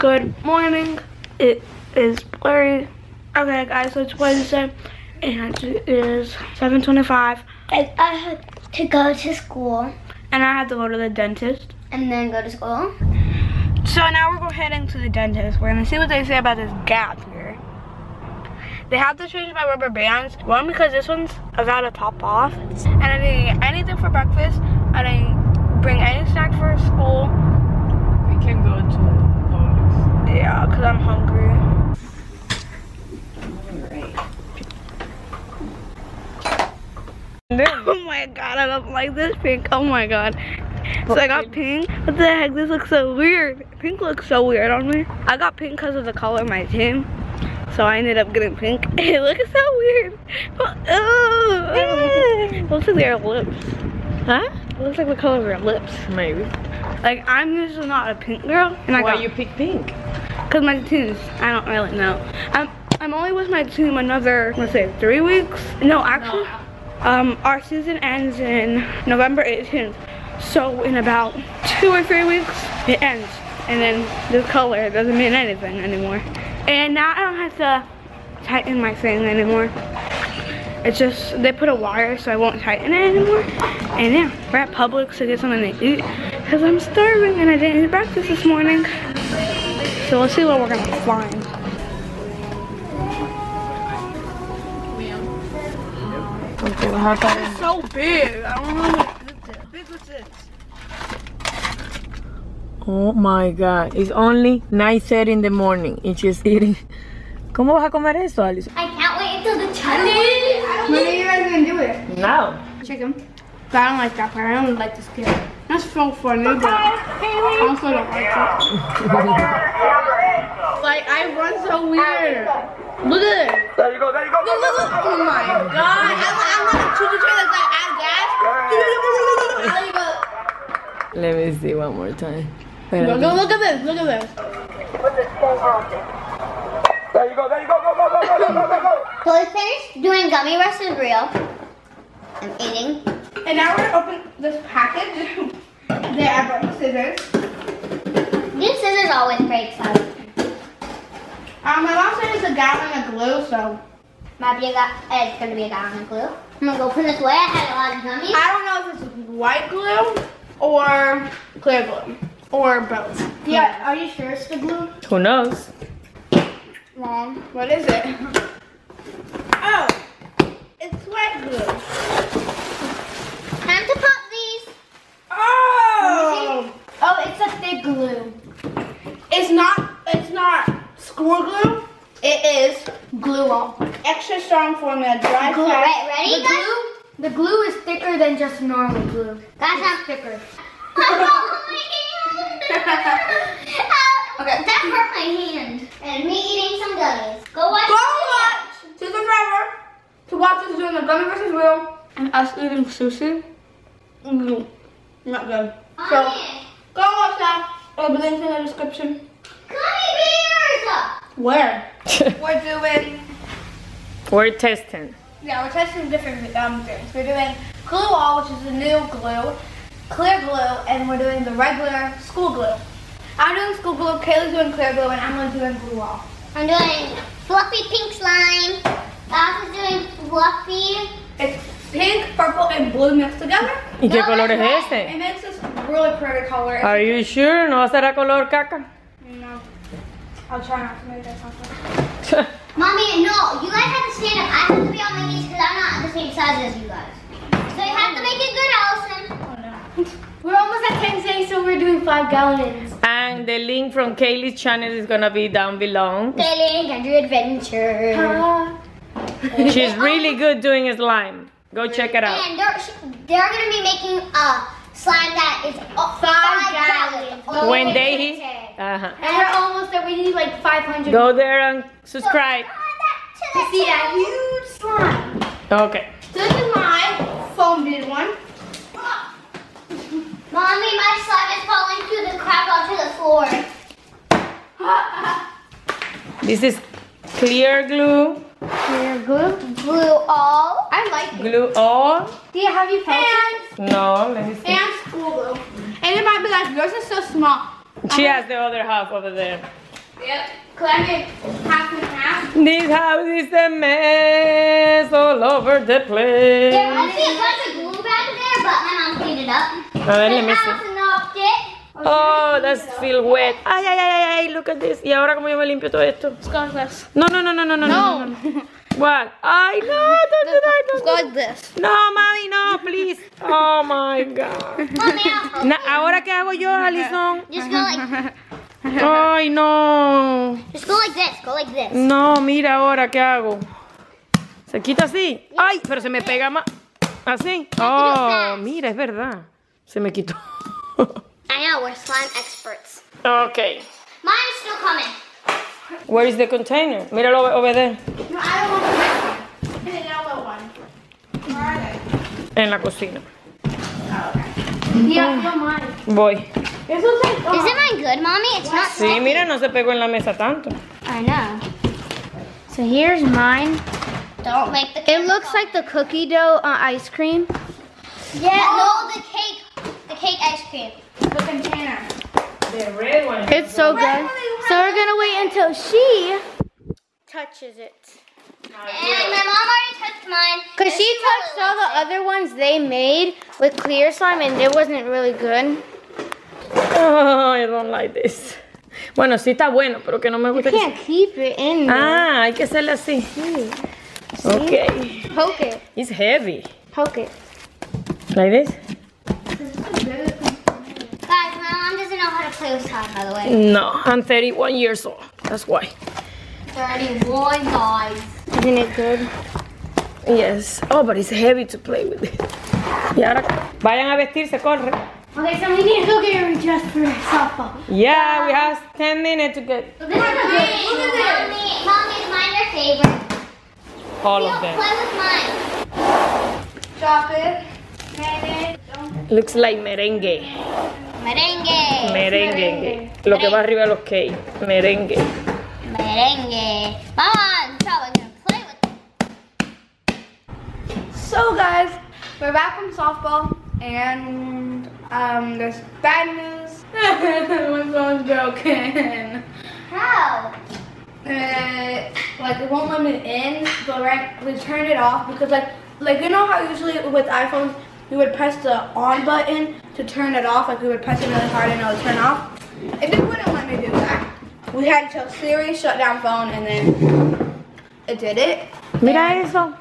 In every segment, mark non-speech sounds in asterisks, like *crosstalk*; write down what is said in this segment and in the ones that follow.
Good morning. It is blurry. Okay, guys, so it's Wednesday, and it is 7:25, And I had to go to school and I have to go to the dentist. and then go to school. So now we're heading to the dentist. We're gonna see what they say about this gap here. They have to change my rubber bands. One because this one's about to pop off, and I didn't get anything for breakfast. I didn't bring any snack for school. We can go to Publix. Yeah, cause I'm hungry. *laughs* Oh my god, I don't like this pink. Oh my god. So I got pink. What the heck? This looks so weird. Pink looks so weird on me. I got pink because of the color of my tin. So I ended up getting pink. *laughs* It looks so weird. Oh, *laughs* it looks like their lips. Huh? It looks like the color of their lips. Maybe. Like I'm usually not a pink girl. And I Why got you pick pink? Cause my teams, I don't really know. I'm I'm only with my team another let's say three weeks. No, actually, um, our season ends in November 18th. So in about two or three weeks, it ends, and then this color doesn't mean anything anymore. And now I don't have to tighten my thing anymore. It's just they put a wire so I won't tighten it anymore. And yeah, we're at Publix to get something to eat because I'm starving and I didn't eat breakfast this morning. So let's see what we're gonna find. Okay, we'll have that. So big. I don't know what big was this. Oh my god, it's only 9.30 in the morning and she's eating. ¿Cómo vas a comer eso, Alisson? I can't wait until the challenge. When are you guys gonna do it? Now. Chicken. But I don't like that part. I don't like the skin. It's so funny, but I also don't like it. *laughs* like, I run so weird. Look at it. There you go, there you go. Look, look, look. Oh my god. I, I like to choose a train that's like, add gas. There you go. Let me see one more time. Wait, look, look, look at this, look at this. There you go, there you go, go, go, go, go, go, go, go. So we finished doing gummy rest is real. I'm eating. And now we're gonna open this package. *laughs* there I brought scissors. These scissors always break some. Um, my mom said it's a gallon of glue, so Might be a ga- it's gonna be a gallon of glue. I'm gonna go put this away. I had a lot of gummies. I don't know if it's white glue or clear glue or both. Yeah, are you sure it's the glue? Who knows? Mom, what is it? *laughs* Oh, it's white glue. Time to pop these. Oh, Oh, it's a thick glue. it's not. It's not school glue. It is glue all. Extra strong formula, dry Glue. fast. Right, ready, The guys? glue, the glue is thicker than just normal glue. Guys, I'm Thicker. *laughs* okay. That hurt my hand. And me eating some gummies. Go watch. Go watch Sister Forever to watch us doing the gummy versus real and us eating sushi. Mm, not good. So go watch that. I'll be links in the description. gummy bears. Where? *laughs* We're doing. We're testing. Yeah, we're testing different um, things. We're doing glue all, which is the new glue, clear glue, and we're doing the regular school glue. I'm doing school glue, Keilly's doing clear glue, and I'm doing glue all. I'm doing fluffy pink slime. Alice is doing fluffy. It's pink, purple, and blue mixed together. ¿Y qué No, color it's es It makes this really pretty color. Are you sure? ¿No será color caca? No. I'll try not to make that happen. *laughs* Mommy, no, you guys have to stand up. I have to be on my knees because I'm not the same size as you guys. So you have to make it good, Alisson. Oh no. We're almost at 10 days, so we're doing five gallons. and the link from Keilly's channel is gonna be down below. Daily Country Adventure. She's really good doing slime. Go check it out. And they're, they're going to be making a slime that is uh, Five gallons. gallons. When Only they hit, uh-huh. And we're almost there. We need like 500 go there and subscribe. Add to that see that huge slime. Okay. This is my foam bead one. *laughs* Mommy, my slime is falling through the crack onto the floor. *laughs* This is clear glue. Clear glue. Glue all. I like it. Glue all. Do you have your felt it? And, No, let me see. and school glue. And it might be like, yours is so small. She has the other half over there. Yep. Cause half and half. This house is a mess all over the There place. might be a bunch of glue back there, but my mom cleaned it up. A ver, let me see. Oh, that's feel wet. Ay, ay, ay, ay, ay, look at this. Y ahora, ¿cómo yo me limpio todo esto? Let's go like this. No, no, no, no, no, no, no. no. What? Ay, no, don't do that. Let's Don't like this. that. No, mami, no, please. Oh, my God. Na- ¿Ahora qué hago yo, Alison? Just go like, Ay, no. just go like this. Go like this. No, mira ahora, ¿qué hago? ¿Se quita así? Ay, pero se me pega más. ¿Así? Oh, mira, es verdad. Se me quitó. I know, we're slime experts. ok. Mine's still coming. Where is the container? Míralo over there. No, I don't want the red one. The yellow one. Where are they? En la cocina. Yeah, no mine. Voy. This looks like oh. Isn't mine good, mommy? It's not Sí, mira, no se pegó en la mesa tanto. I know. So here's mine. Don't make the It looks like the cookie dough uh, ice cream. Yeah, no, the cake. The cake ice cream. The container. The red one. It's so good. So we're gonna wait until she touches it. And my mom already touched mine. Cause and she really touched all the it. other ones they made with clear slime and it wasn't really good. Oh, I don't like this. Bueno, sí está bueno, pero que no me gusta. que Can't keep it in there. Ah, hay que hacerle así. Ok. Poke it. It's heavy. Poke it. Like this? Guys, my mom doesn't know how to play with slime, by the way. No, I'm 31 years old. That's why. 31 guys. Isn't it good? Yes. Oh, but it's heavy to play with it. Y ahora, vayan a vestirse, corre. Okay, so we need to go get her dressed for softball. Yeah, we um, have 10 minutes to get This is mine. Mommy, mommy, is mine your favorite? all We'll of them. play with mine. Chocolate. Mayonnaise. Looks like merengue. Merengue. Merengue. Lo que va arriba de los cakes. Merengue. Merengue. Mama, I'm probably gonna play with it. So guys, we're back from softball and um there's bad news. *laughs* My phone's broken. How? Uh, like it won't let me in, but right we turned it off because like like you know how usually with iPhones we would press the on button to turn it off, like we would press it really hard and it would turn off. It wouldn't let me do that. We had to tell Siri shut down phone and then it did it. Mira eso.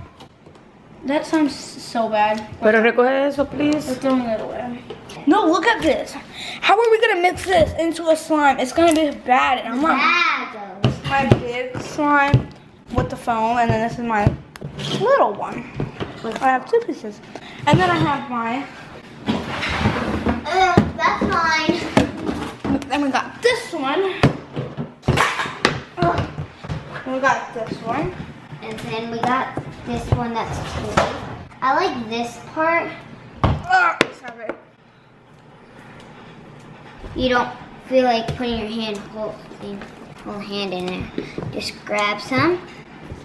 That sounds so bad. Pero recoge eso, please. We're throwing it away. No, look at this. How are we gonna mix this into a slime? It's gonna be bad. And I'm not Bad my big slime with the foam, and then this is my little one. I have two pieces, and then I have my. That's mine. Then we got this one. And we got this one. And then we got this one that's two. I like this part. Oh, sorry. You don't feel like putting your hand whole thing, whole hand in there. Just grab some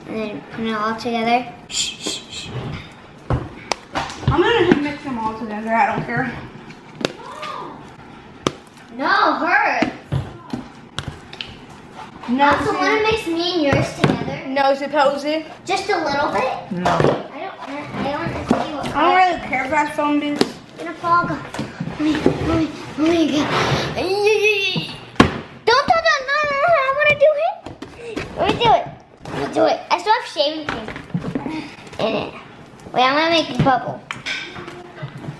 and then put it all together. Shh, shh, shh. I'm gonna just mix them all together. I don't care. No, her. No, Also, want to mix me and yours together? No, nosy posy. Just a little bit. No. I don't. I don't want to see what. I don't really care about phone dudes. gonna fall. Go. Mommy, mommy, mommy, go. Don't touch it. No, no, no. I want to do it. Let me do it. Let me do it. I still have shaving cream in it. Wait, I'm gonna make a bubble.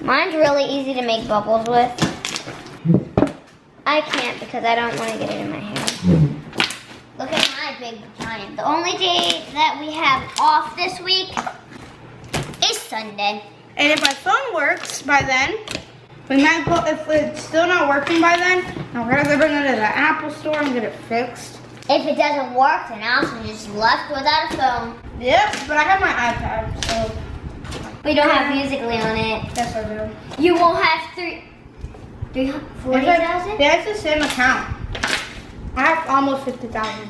Mine's really easy to make bubbles with. I can't because I don't want to get it in my hair. Look at my big giant. The only day that we have off this week is Sunday. And if my phone works by then, we might go, if it's still not working by then, I'm gonna bring it to the Apple store and get it fixed. If it doesn't work, then Alisson just left without a phone. Yep, but I have my iPad, so We don't have Musically on it. yes I do. You won't have three, three forty thousand. Yeah, it's the same account. I have almost 50,000.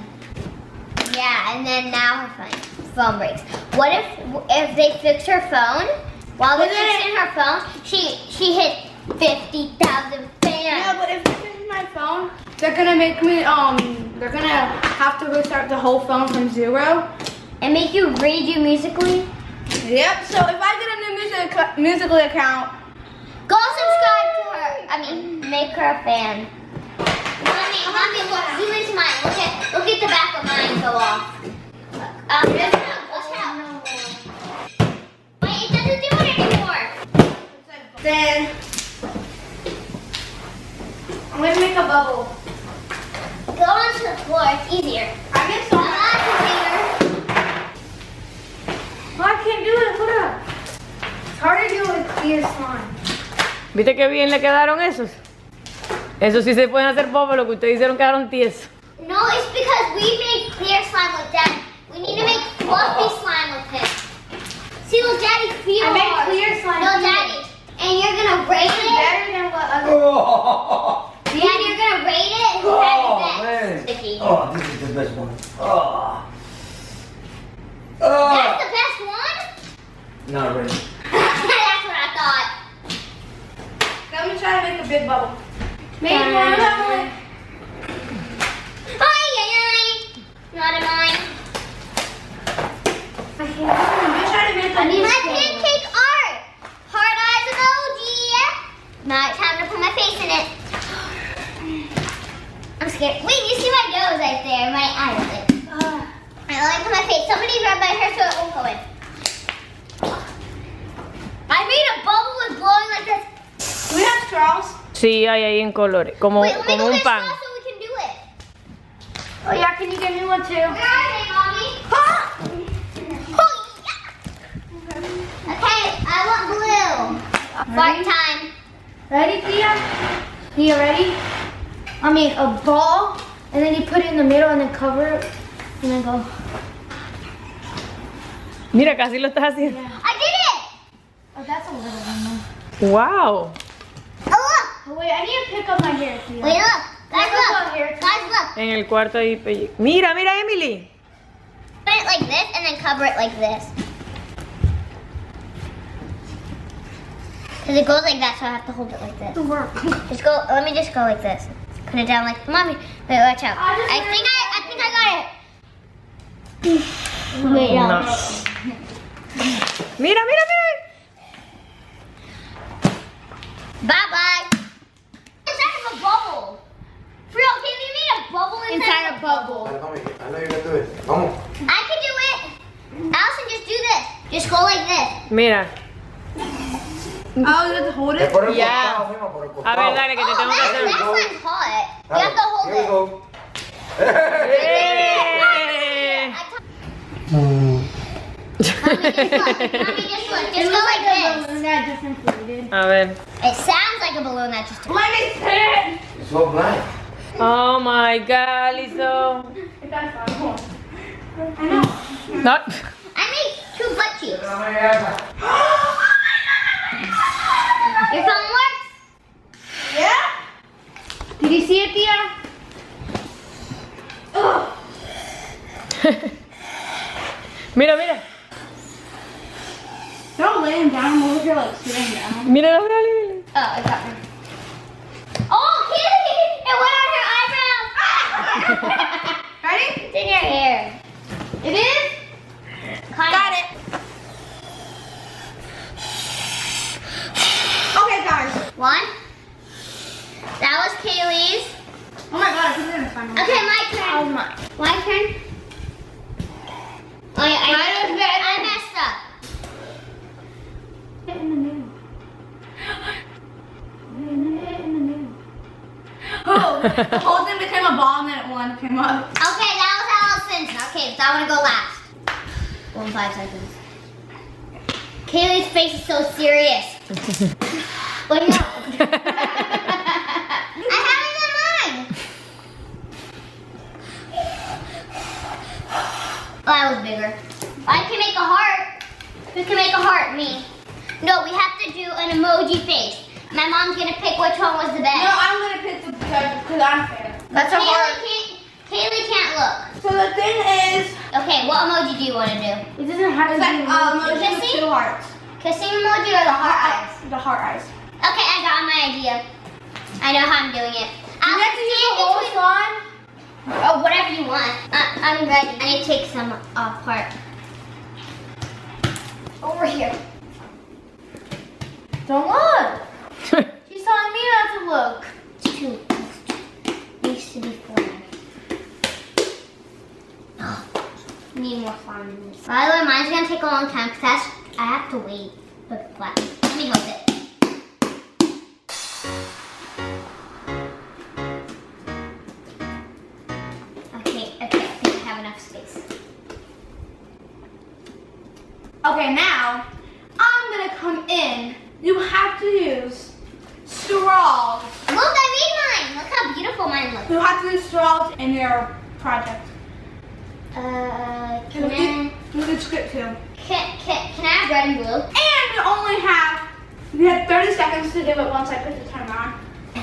Yeah, and then now her phone phone breaks. What if if they fix her phone while they're fixing her phone? She she hit fifty thousand Yeah, fans. but if this is my phone, they're gonna make me um they're gonna have to restart the whole phone from zero. And make you redo musically. Yep. So if I get a new music musically account, Go subscribe to her. I mean, make her a fan. Mommy, mommy, look, zoom into mine. Look at, look at the back of mine go off. Um, watch out, watch out. Wait, it doesn't do it anymore. then I'm gonna make a bubble. Go onto the floor, it's easier. I guess so. I'm on computer. Oh, I can't do it. Put up. It's hard to do with clear slime. ¿Viste qué bien le quedaron esos? Esos sí se pueden hacer bobo, lo que ustedes hicieron quedaron tiesos. No, it's because we made clear slime with Dad. We need to make fluffy slime with him. See, look, Daddy, feel I made clear slime No, Daddy. And you're gonna rate it. Better than what other. Oh, *laughs* Daddy, you're gonna rate it. Who oh man. Sticky. Oh, this is the best one. Oh. That's Oh. the best one? Not really. *laughs* That's what I thought. Let me try to make a big bubble. Make one. Ay, ay, ay. En colores, como, Wait, me como un get pan. so we can do it. Oh yeah, can you give me one too? Mommy? *gasps* Oh, yeah. Okay, I want blue. Fart time. Ready, Thea? Thea, ready? I mean, a ball, and then you put it in the middle and then cover it, and then go. Mira, casi lo estás haciendo. I did it. Oh, that's a little one. Wow. Look. Wait, I need to pick up my hair, Wait, look. Guys, Look look. up here. Guys, look. En el cuarto ahí. pelle- Mira, mira, Emily. Put it like this and then cover it like this. Because it goes like that, so I have to hold it like this. *laughs* Just go, let me just go like this. Put it down like, mommy, wait, watch out. I just I wanna- think I, I think I got it. Wait, yeah. No. Mira, mira, mira. Bye bye. Inside of a bubble. For real, can you made a bubble inside, Inside of a bubble. Dale, mami, I know you can do it. Vamos. I can do it. Alisson, just do this. Just go like this. Mira. Oh, you have to hold Es it? por el Ya. costado, mima, por el A costado. ver, dale, que te tengo que that, hacer. that one's hot. You Dale, have to hold here we it. go. Mommy, just look. Mommy, just look. Just go like this. that disinflated. A ver. It sounds like a balloon that just. Let me see. It's so blind. Oh my god, Lizo. It got fun. No. I made two butt cheeks. Dame esa. Your phone works? Yeah? Did you see it, Thea? Mira, mira. Don't lay him down. What if you're like sitting down? Mira, dale, dale. Oh, it got me. Oh, Kitty! It went on her eyebrows! *laughs* Ready? It's in your hair. It is? Kind Got it. Okay, guys. One. That was Keilly's. Oh my god, I think we're gonna find one. Okay, my turn. mine. My turn. Oh yeah, I, Mine was better. I messed up. Hit in the middle. Hit in the middle. Oh, the whole thing became a ball and then one came up. Okay, that was Alisson's. Okay, so I want to go last. One five seconds. Keilly's face is so serious. But no. I have it in mine. Oh, that was bigger. I can make a heart. Who can make a heart? Me. No, we have to do an emoji face. My mom's gonna pick which one was the best. No, I'm gonna pick the judge because I'm fair. That's a Keilly hard. can't, Keilly can't look. So the thing is, Okay, what emoji do you want to do? It doesn't have to be um, emoji. emoji with Kissing? two hearts. Kissing emoji or the heart eyes? The heart eyes. Okay, I got my idea. I know how I'm doing it. I'll have to use the stand whole between- slime? Oh, whatever you want. I, I'm ready. I need to take some apart. Over here. Don't look. *laughs* She's telling me not to look. It's two. Needs to be four. *gasps* Need more slime. By the way, mine's gonna take a long time because I have to wait beautiful mine looks. You have to use straws in your project. Uh, can Look I, at, look script too. can, can, can I have red and blue? And you only have you have 30 seconds to do it once I put the timer on.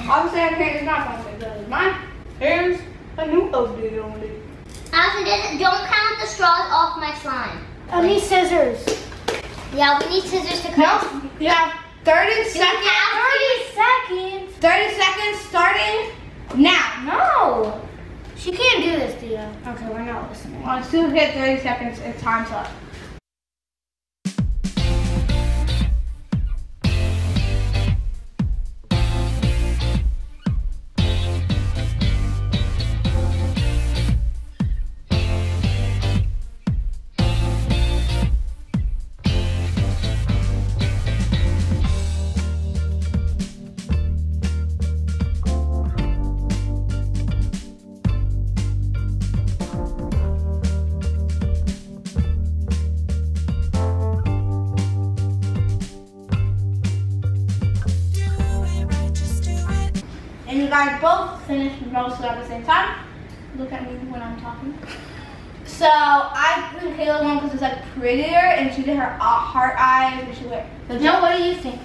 Obviously, I can't use my phone because mine. Here's a new update on it. Alisson, doesn't- don't count the straws off my slime. I need scissors. Yeah, we need scissors to cut. No, you have 30 You seconds. 30 seconds. 30 seconds starting now. No. She can't do this, Dia. Okay, we're not listening. Once you hit 30 seconds, it's time's up. Both finish mostly at the same time. Look at me when I'm talking. So I think Kayla won because it's like prettier, and she did her heart eyes, and she went. No, what do you think?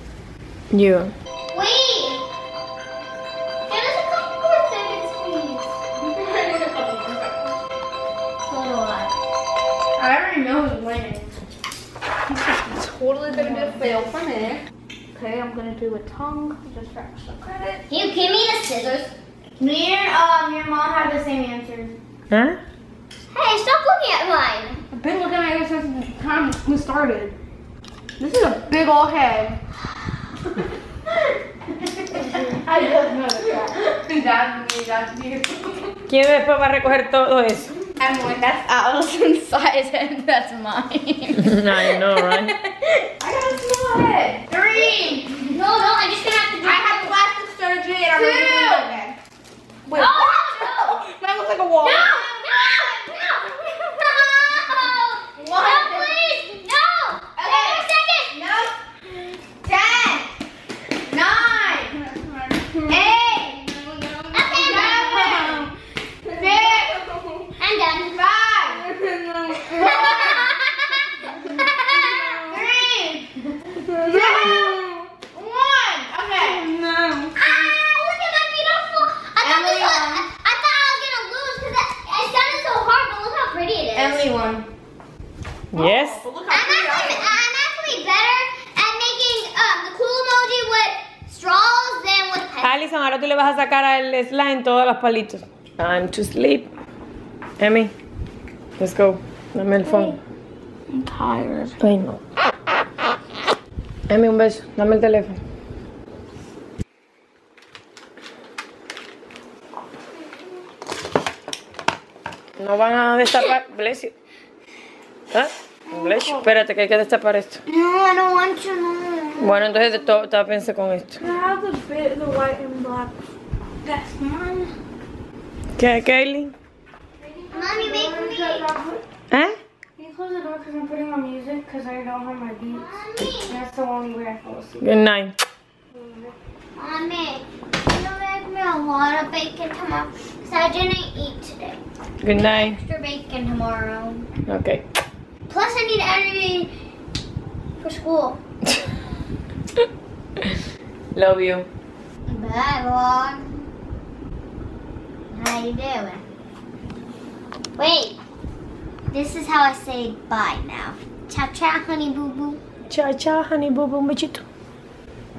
You. Wait. Give us a couple more seconds, please. So do I. I already know who's winning. Totally gonna be a fail for me. Okay, I'm gonna do a tongue just for extra credit. Can you give me the scissors? Me and um your mom have the same answer. Huh? Hey, stop looking at mine. I've been looking at it since the time we started. This is a big old head. *laughs* I just noticed that. That's me, that's you. ¿Quién después va a recoger todo eso? Emily, that's Alisson's size and that's mine. *laughs* I know, right? I got a small head. Three. No, no, I'm just gonna have to do I have plastic surgery and I'm gonna do it again. Wait, Oh, what? Mine looks like a wall. no! No! No! *laughs* No! What? Palitos. Time to sleep. Emmy, let's go. Dame el phone. I'm tired. Ay, no. Emmy, un beso. Dame el teléfono. No van a destapar. Bless you. ¿Ah? Bless you. Espérate, que hay que destapar esto. No, I don't want to. No. Bueno, entonces to- tápense con esto. I have the bit, the white and black? That's mine. ¿Qué, Keilly? Mommy, make me. ¿Eh? Can you close the door because I'm putting on music because I don't have my beats. That's the only way I fall asleep. Good night. mommy, can you make me a lot of bacon tomorrow? Because I didn't eat today. Good night. Extra bacon tomorrow. Okay. Plus, I need energy for school. *laughs* Love you. Bye, vlog. How you doing? Wait. This is how I say bye now. Ciao, ciao, honey boo boo. Chao, chao, honey, boo, boo, un bechito.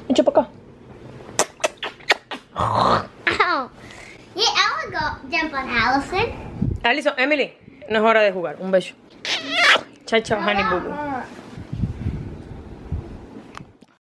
Echa para acá. Ow. jump on Alisson. Alisson, Emily, no es hora de jugar. Un beso. Chao, chao, honey boo boo. Uh-huh.